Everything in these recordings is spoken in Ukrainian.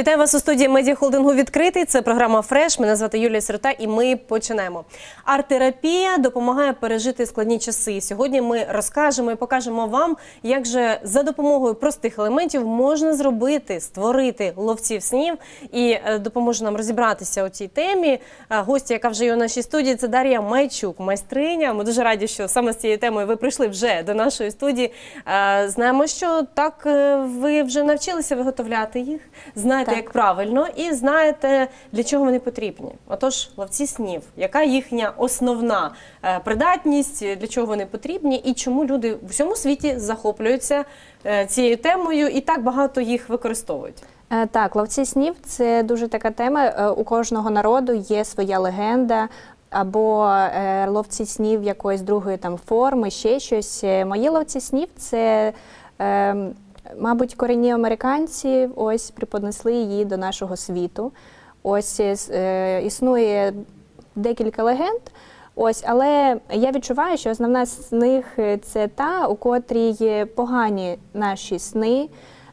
Вітаю вас у студії медіахолдингу відкритий. Це програма Фреш. Мене звати Юлія Сирота, і ми починаємо. Арт-терапія допомагає пережити складні часи. Сьогодні ми розкажемо і покажемо вам, як же за допомогою простих елементів можна зробити, створити ловців снів і е, допоможе нам розібратися у цій темі. Е, Гостя, яка вже є у нашій студії, це Дар'я Майчук, майстриня. Ми дуже раді, що саме з цією темою ви прийшли вже до нашої студії. Е, Знаємо, що так ви вже навчилися виготовляти їх. Знаєте, Так. як правильно, і знаєте, для чого вони потрібні. Отож, ловці снів, яка їхня основна е, придатність, для чого вони потрібні, і чому люди в усьому світі захоплюються е, цією темою і так багато їх використовують. Е, Так, ловці снів це дуже така тема. У кожного народу є своя легенда. Або е, ловці снів якоїсь другої там форми, ще щось. Мої ловці снів це, е, мабуть, корінні американці ось приподнесли її до нашого світу. Ось е, е, існує декілька легенд. Ось, але я відчуваю, що основна з них е, це та, у котрій погані наші сни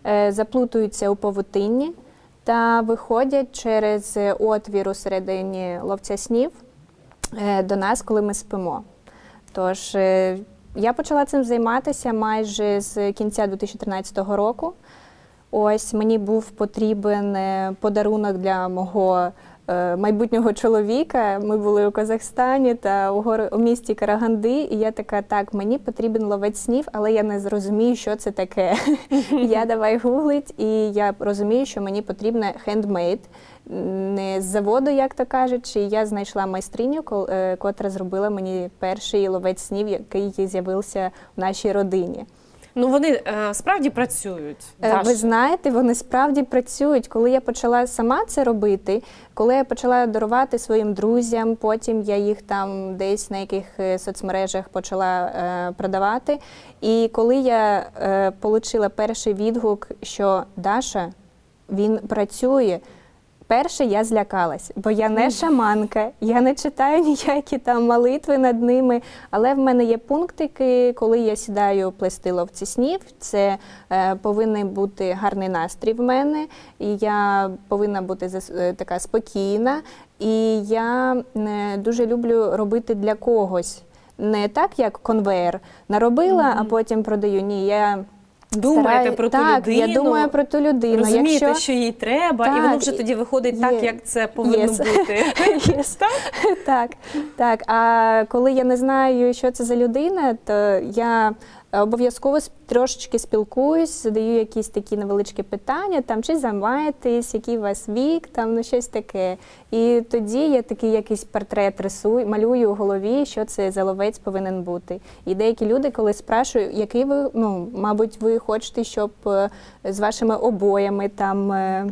е, заплутуються у павутинні та виходять через е, отвір у середині ловця снів е, до нас, коли ми спимо. Тож я почала цим займатися майже з кінця 2013 року. Ось мені був потрібен е, подарунок для мого майбутнього чоловіка. Ми були у Казахстані та у, гор... у місті Караганди. І я така, так, мені потрібен ловець снів, але я не зрозумію, що це таке. я давай гуглить, і я розумію, що мені потрібне хендмейд. Не з заводу, як то кажуть, і я знайшла майстриню, е, котра зробила мені перший ловець снів, який з'явився в нашій родині. Ну вони е, справді працюють. Е, Ви знаєте, вони справді працюють. Коли я почала сама це робити, коли я почала дарувати своїм друзям, потім я їх там десь на яких е, соцмережах почала е, продавати. І коли я е, отримала перший відгук, що Даша він працює. Перше я злякалась, бо я не шаманка, я не читаю ніякі там молитви над ними. Але в мене є пунктики, коли я сідаю плести ловці снів. Це е, повинен бути гарний настрій в мене, і я повинна бути е, така спокійна. І я е, дуже люблю робити для когось. Не так, як конвейер наробила, а потім продаю. Ні, я Думаєте стараю- про ту так, людину. Я думаю про ту людину. Розумієте, Якщо... що їй треба, і воно вже тоді виходить так, як це повинно yes. бути. Yes. так, так. А коли я не знаю, що це за людина, то я обов'язково с- трошечки спілкуюсь, задаю якісь такі невеличкі питання, там чи займаєтесь, який у вас вік, там ну щось таке. І тоді я такий якийсь портрет рисую, малюю у голові, що це за ловець повинен бути. І деякі люди, коли спрашую, який ви, ну, мабуть, ви хочете, щоб е, з вашими обоями там. е,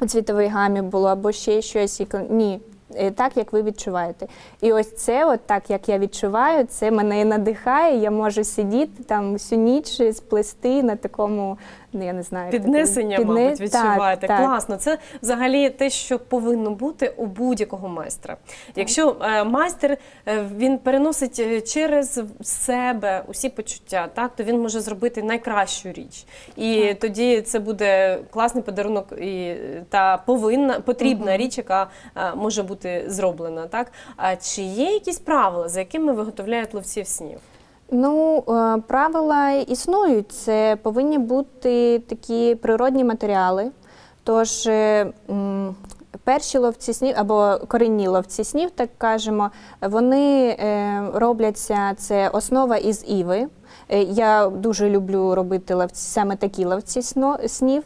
у цвітовій гамі було або ще щось. І Ні. Е, Так, як ви відчуваєте. І ось це, от так як я відчуваю, це мене надихає. Я можу сидіти там всю ніч сплести на такому, я не знаю, Піднесення, такому- мабуть, так, відчуваєте. так. Класно. Це взагалі те, що повинно бути у будь-якого майстра. Якщо е, майстер е, він переносить е, через себе усі почуття, так то він може зробити найкращу річ. І тоді це буде класний подарунок і е, та повинна потрібна річ, яка е, може бути зроблена. Так а чи є якісь правила, за якими виготовляють ловців снів? Ну, е, правила існують. Це повинні бути такі природні матеріали. Тож е, перші ловці снів або корінні ловці снів, так кажемо, вони е, робляться це основа із іви. Я дуже люблю робити ловці, саме такі ловці снів.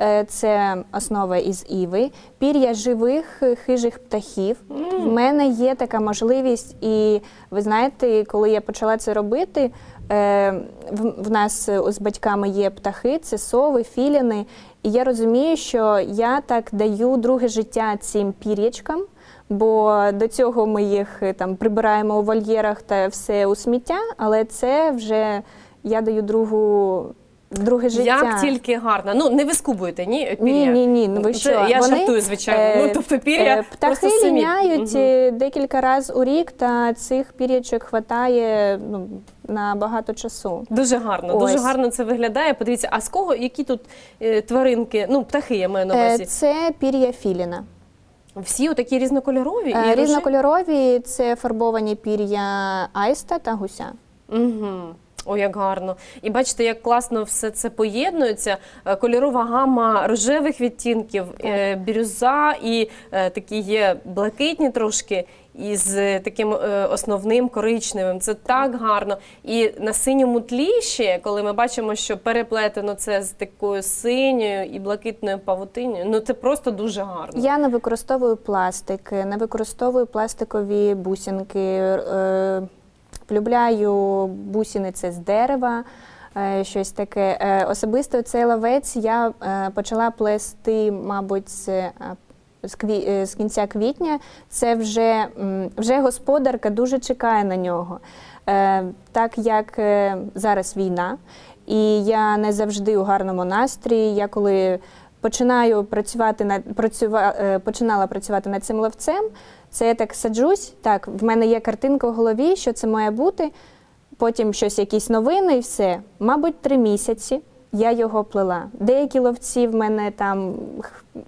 Е, Це основа із іви, пір'я живих е, хижих птахів. В мене є така можливість, і ви знаєте, коли я почала це робити, е, в, нас з батьками є птахи, це сови, філіни. І я розумію, що я так даю друге життя цим пір'ячкам, бо до цього ми їх там прибираємо у вольєрах та все у сміття, але це вже я даю другу друге життя. Як тільки гарно. Ну, не вискубуєте, ні? Пір'я? Ні, ні, ні. Ну ви Це що? Я Вони, жартую, звичайно. е, ну, тобто пір'я Е, Птахи просто самі. ліняють е, декілька разів у рік, та цих пір'ячок хватає ну, на багато часу. Дуже гарно, дуже гарно це виглядає. Подивіться, а з кого які тут е, тваринки, ну птахи я маю на Е, увазі. Це пір'я філіна. Всі такі різнокольорові Е, і Різнокольорові це фарбовані пір'я аїста та гуся. Угу. О, як гарно. І бачите, як класно все це поєднується. Е, Кольорова гама рожевих відтінків, е, бірюза і е, такі є блакитні трошки. Із таким основним коричневим. Це так гарно. І на синьому тлі ще, коли ми бачимо, що переплетено це з такою синьою і блакитною павутиною, ну це просто дуже гарно. Я не використовую пластик, не використовую пластикові бусинки. Полюбляю бусини з дерева. е, Щось таке. Е, Особисто цей лавець я е, почала плести, мабуть, з, кінця квітня. Це вже, вже господарка дуже чекає на нього. Так як зараз війна, і я не завжди у гарному настрої. Я коли починаю працювати над працюва, е, починала працювати над цим ловцем, це я так саджусь. Так, в мене є картинка в голові, що це має бути. Потім щось, якісь новини, і все. Мабуть, три місяці я його плела. Деякі ловці в мене там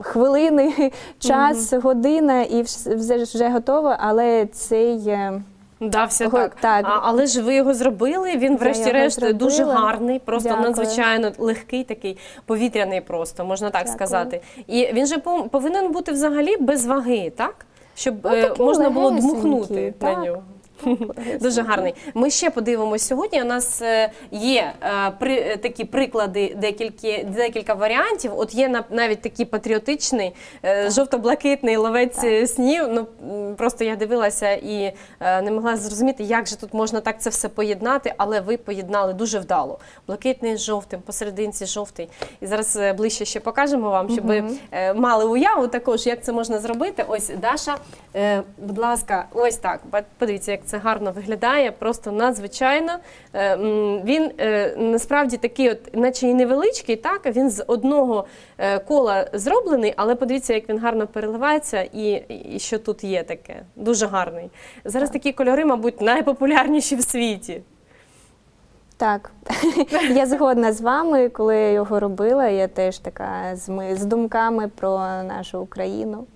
хвилини, час, година, і вс- вже, вже готово, але цей. е, Дався Го- так. так. А, але ж ви його зробили. Він, врешті-решт, дуже гарний, просто Дякую. надзвичайно легкий, такий повітряний, просто можна так Дякую. сказати. І він же пов- повинен бути взагалі без ваги, так? Щоб Ну, е, можна було дмухнути на нього. Дуже гарний. Ми ще подивимося сьогодні. У нас е, є е, при, е, такі приклади, декілька, декілька варіантів. От є навіть такий патріотичний, жовто-блакитний ловець снів. Ну просто я дивилася і не могла зрозуміти, як же тут можна так це все поєднати, але ви поєднали дуже вдало. Блакитний з жовтим, посерединці жовтий. І зараз ближче ще покажемо вам, щоб ви мали уяву також, як це можна зробити. Ось Даша, будь ласка, ось так. Подивіться, як це гарно виглядає, просто надзвичайно. Е, Він е, насправді такий, от, наче і невеличкий, так він з одного е, кола зроблений, але подивіться, як він гарно переливається, і, і що тут є таке. Дуже гарний. Зараз такі кольори, мабуть, найпопулярніші в світі. Так, я згодна з вами, коли я його робила. Я теж така з, ми, з думками про нашу Україну.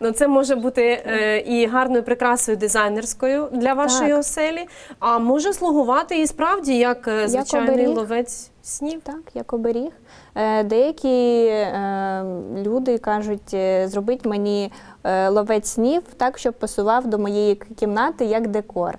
Ну, це може бути е, і гарною прикрасою дизайнерською для вашої Так. оселі, а може слугувати і справді як е, звичайний оберіг. ловець снів. Так, як оберіг. Е, Деякі е, люди кажуть, е, зробіть мені е, ловець снів так, щоб пасував до моєї к- кімнати як декор.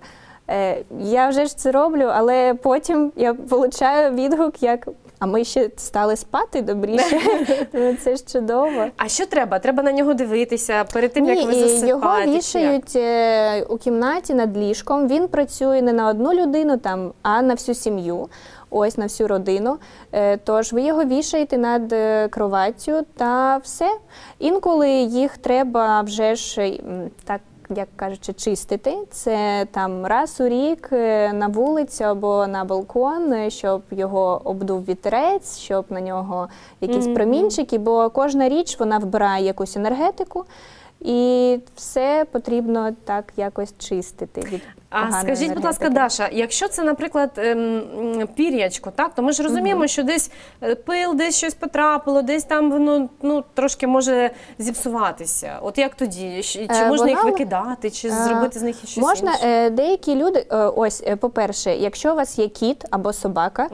Е, Я вже ж це роблю, але потім я получаю відгук, як а ми ще стали спати добріше. Тому це ж чудово. А що треба? Треба на нього дивитися перед тим, як ви засипаєте. його чи як? вішають е, у кімнаті над ліжком. Він працює не на одну людину, там, а на всю сім'ю, ось на всю родину. Е, Тож ви його вішаєте над е, кроваттю та все. Інколи їх треба вже ж так. Як кажучи, чистити це там раз у рік е, на вулицю або на балкон, е, щоб його обдув вітерець, щоб на нього якісь промінчики, бо кожна річ вона вбирає якусь енергетику, і все потрібно так якось чистити. Від А скажіть, будь ласка. Даша, якщо це, наприклад, ем, пір'ячко, так то ми ж розуміємо, що десь е, пил, десь щось потрапило, десь там воно ну трошки може зіпсуватися. От як тоді? Чи Е, можна їх викидати, чи Е, зробити з них щось Можна інше? е, деякі люди, е, ось, по-перше, якщо у вас є кіт або собака,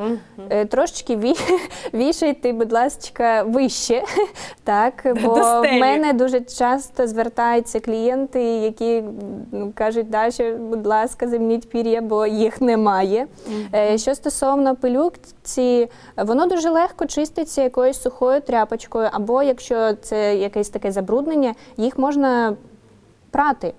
е, трошечки ві... вішайте, будь ласка, вище. Так, бо в мене дуже часто звертаються клієнти, які ну, кажуть, Даша, будь ласка, замініть пір'я, бо їх немає. Е, Що стосовно пилюкці, воно дуже легко чиститься якоюсь сухою тряпочкою, або якщо це якесь таке забруднення, їх можна прати.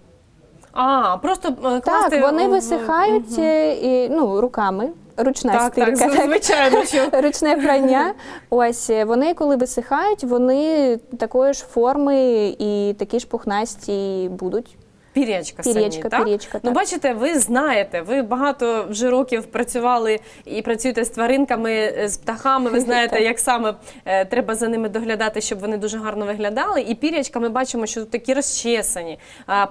А, просто е, класти Так, вони висихають е, і, ну, руками. Ручна Так, стирка. так. звичайно, що Ручне прання. Ось вони, коли висихають, вони такої ж форми і такі ж пухнасті будуть. Пір'ячка, самі, так? пір'ячка, Ну, бачите, ви знаєте, ви багато вже років працювали і працюєте з тваринками, е, з птахами. Ви знаєте, як саме е, треба за ними доглядати, щоб вони дуже гарно виглядали. І пір'ячка ми бачимо, що тут такі розчесані,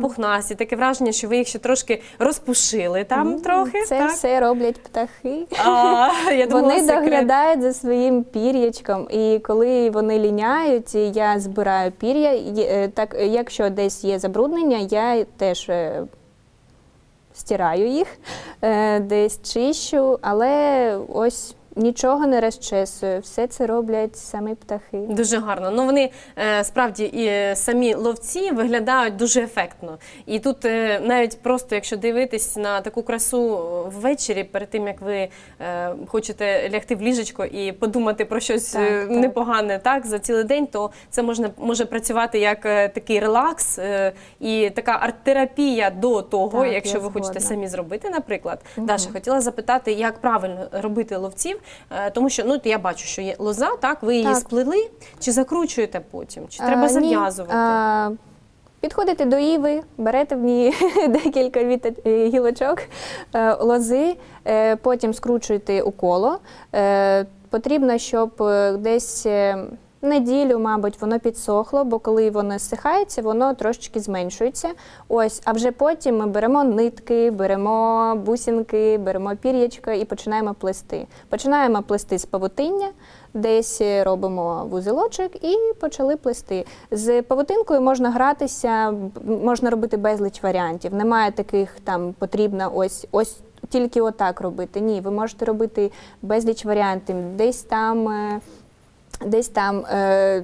пухнасті, таке враження, що ви їх ще трошки розпушили там трохи. Це так? все роблять птахи. А, я думала, Вони секрет. доглядають за своїм пір'ячком, і коли вони ліняють, я збираю пір'я. Е, Так, якщо десь є забруднення, я теж е, стираю їх, е, десь чищу, але ось нічого не розчесую. Все це роблять самі птахи. Дуже гарно. Ну вони е, справді і е, самі ловці виглядають дуже ефектно. І тут е, навіть просто, якщо дивитись на таку красу ввечері, перед тим як ви хочете лягти в ліжечко і подумати про щось Так, е, так. непогане так за цілий день, то це можна може працювати як такий релакс і така арт-терапія до того, Так, якщо ви хочете самі зробити. Наприклад, Даша хотіла запитати, як правильно робити ловців, тому що ну я бачу, що є лоза, так ви її Так. сплели, чи закручуєте потім, чи треба А, зав'язувати? А, Підходите до іви, берете в ній декілька е, гілочок е, лози, е, потім скручуєте у коло. Е, Потрібно, щоб е, десь е, неділю, мабуть, воно підсохло, бо коли воно зсихається, воно трошечки зменшується. Ось, а вже потім ми беремо нитки, беремо бусинки, беремо пір'ячка і починаємо плести. Починаємо плести з павутиння, десь робимо вузелочок і почали плести. З павутинкою можна гратися, можна робити безліч варіантів. Немає таких там потрібно ось ось. Тільки отак робити. Ні, ви можете робити безліч варіантів. Десь там, е, десь там е,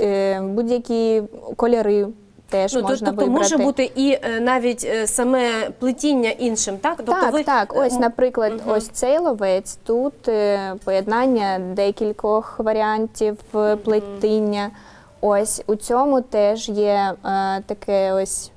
е, будь-які кольори теж Ну, можна тобто вибрати. може бути і е, навіть е, саме плетіння іншим, так? Тобто так, ви, так. Ось, е, наприклад, мгм. ось цей ловець. Тут поєднання декількох варіантів плетіння. Ось у цьому теж є е, таке ось.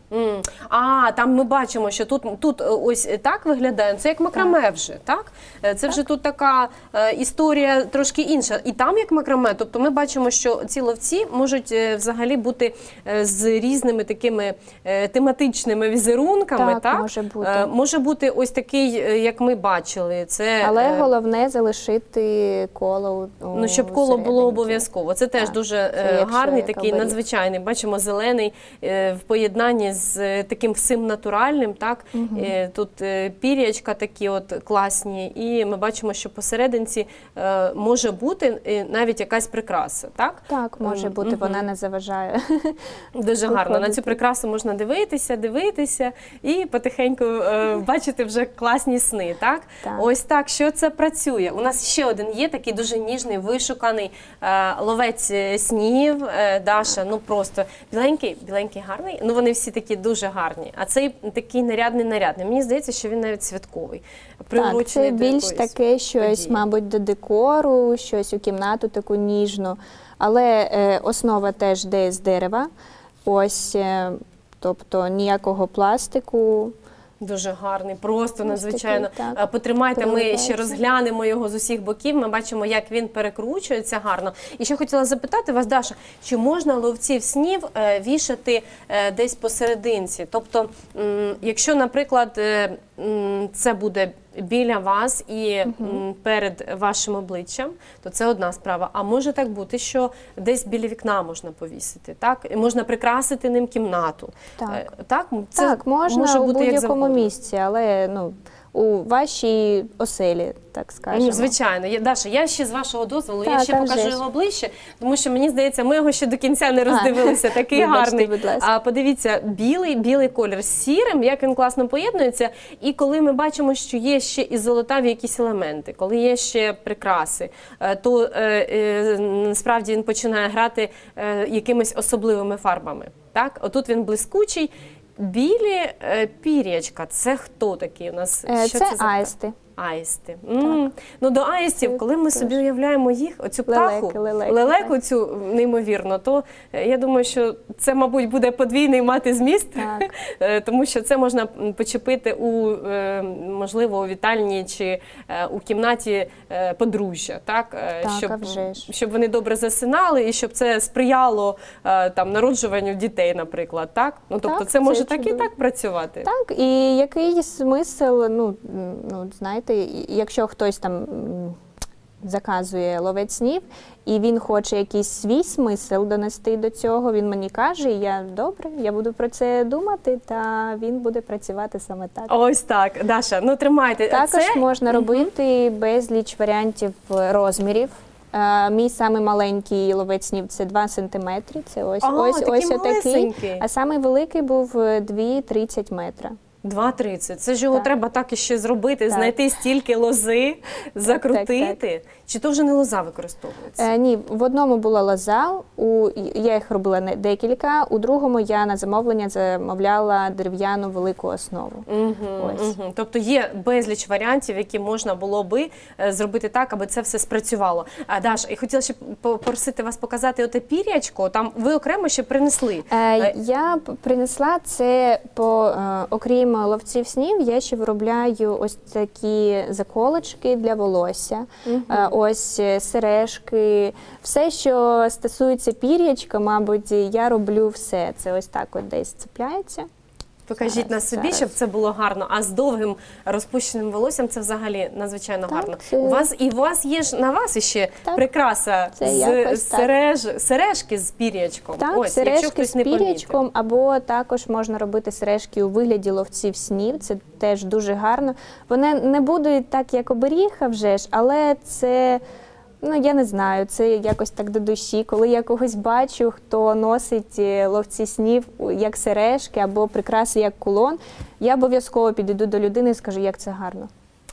А, там ми бачимо, що тут, тут е, ось так виглядає. Це як макраме вже, так? Е, Це вже тут така е, історія трошки інша. І там як макраме. Тобто ми бачимо, що ці ловці можуть е, взагалі бути е, з різними такими е, тематичними візерунками. Так, Так, може бути. Е, Може бути ось такий, е, як ми бачили. Це, Але е, головне залишити коло. у- Ну, щоб коло було обов'язково. Це теж Так, дуже це е, гарний, такий оберіг. надзвичайний. Бачимо зелений е, в поєднанні з е, таким всім натуральним. Так Е, тут е, пір'ячка такі от класні, і ми бачимо, що посерединці може бути навіть якась прикраса. Так Так, може бути, Мгм. вона не заважає. Дуже гарно. На цю прикрасу можна дивитися, дивитися і потихеньку бачити вже класні сни. Так? Так. ось так, що це працює. У нас ще один є такий дуже ніжний, вишуканий ловець снів. Даша, ну просто біленький, біленький, гарний. Ну вони всі такі дуже гарні. А цей такий нарядний, нарядний. Мені здається, що він навіть святковий. Так, це до більш таке щось, події. мабуть, до декору, щось у кімнату таку ніжну. Але е, основа теж де з дерева. Ось, е, тобто ніякого пластику. Дуже гарний, просто надзвичайно. так, Е, Потримайте, ми ще розглянемо його з усіх боків. Ми бачимо, як він перекручується гарно. І ще хотіла запитати вас, Даша, чи можна ловців снів е, вішати е, десь посерединці? Тобто, якщо, наприклад, це буде біля вас і угу. перед вашим обличчям, то це одна справа. А може так бути, що десь біля вікна можна повісити, так? І можна прикрасити ним кімнату. Так. Е, так? Це так, можна може бути у будь-якому місці, але ну, у вашій оселі, так скажемо. Ну, звичайно, я, Даша, я ще з вашого дозволу, я Так, ще покажу вже ж. його ближче, тому що мені здається, ми його ще до кінця не роздивилися. Такий вибачте, гарний. будь ласка. А подивіться, білий, білий колір з сірим, як він класно поєднується. І коли ми бачимо, що є ще і золотаві якісь елементи, коли є ще прикраси, е, то е, е, насправді він починає грати е, якимись особливими фарбами. Так, отут він блискучий. Білі е, пір'ячка, це хто такий у нас? Е, Що Це за аїсти. Аїсти. М. Ну до аїстів, коли ми собі уявляємо їх, оцю птаху, лелеки, лелеку так. цю неймовірно, то е, я думаю, що це, мабуть, буде подвійний мати зміст, Так. Е, тому що це можна почепити у е, можливо у вітальні чи у кімнаті подружжя, так, Так, щоб, вже ж. щоб вони добре засинали і щоб це сприяло там народжуванню дітей, наприклад. Так, ну тобто, Так, це може це так і так працювати. Так, і який смисл, ну, ну знаєте, і- якщо хтось там заказує ловець снів, і він хоче якийсь свій смисл донести до цього, він мені каже, і я добре, я буду про це думати, та він буде працювати саме так. Ось так, Даша. Ну тримайте. Також це можна робити безліч варіантів розмірів. Е, Мій самий маленький ловець снів це 2 см. Це ось А, ось такий ось отакий. А самий великий був е, 2,30 метра. 2,30. Це ж його Так. треба так іще зробити, Так. знайти стільки лози, закрутити. Чи то вже не лоза використовується? Е, ні, в одному була лоза, у я їх робила декілька. У другому я на замовлення замовляла дерев'яну велику основу. Угу, Ось. угу. Тобто є безліч варіантів, які можна було би е, зробити так, аби це все спрацювало. А Даш, і хотіла ще попросити вас показати оте пірячко. Там ви окремо ще принесли. Е, Е, я принесла це по е, окрім ловців снів. Я ще виробляю ось такі заколочки для волосся. угу. ось е, сережки, все, що стосується пір'ячка, мабуть, я роблю все. Це ось так от десь цепляється. Покажіть Зараз, на собі, зараз. щоб це було гарно. А з довгим розпущеним волоссям це взагалі надзвичайно Так, гарно. це- У вас і у вас є ж на вас іще Так. прикраса Це з якось так. сереж, сережки з пір'ячком. Так, Ось, якщо хтось з пір'ячком, або також можна робити сережки у вигляді ловців снів. Це теж дуже гарно. Вони не будуть так, як оберіга вже ж, але це. Ну, я не знаю, це якось так до душі. Коли я когось бачу, хто носить е, ловці снів як сережки або прикраси як кулон, я обов'язково підійду до людини і скажу, як це гарно.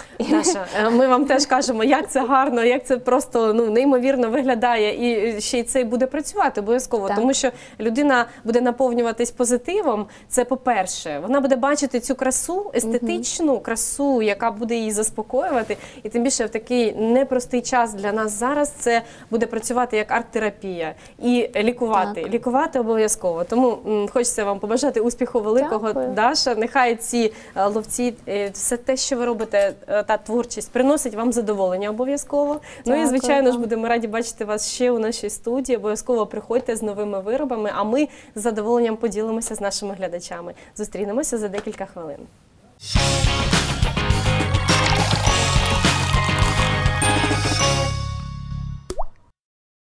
Даша, е, ми вам теж кажемо, як це гарно, як це просто ну неймовірно виглядає, і ще й це буде працювати обов'язково, тому що людина буде наповнюватись позитивом. Це по-перше, вона буде бачити цю красу, естетичну красу, яка буде її заспокоювати. І тим більше в такий непростий час для нас зараз це буде працювати як арт-терапія і лікувати. Так. Лікувати обов'язково. Тому м, хочеться вам побажати успіху великого. Дякую. Даша, нехай ці е, ловці, е, все те, що ви робите, е, та творчість приносить вам задоволення обов'язково. Ну і звичайно ж будемо раді бачити вас ще у нашій студії. Обов'язково приходьте з новими виробами. А ми з задоволенням поділимося з нашими глядачами. Зустрінемося за декілька хвилин.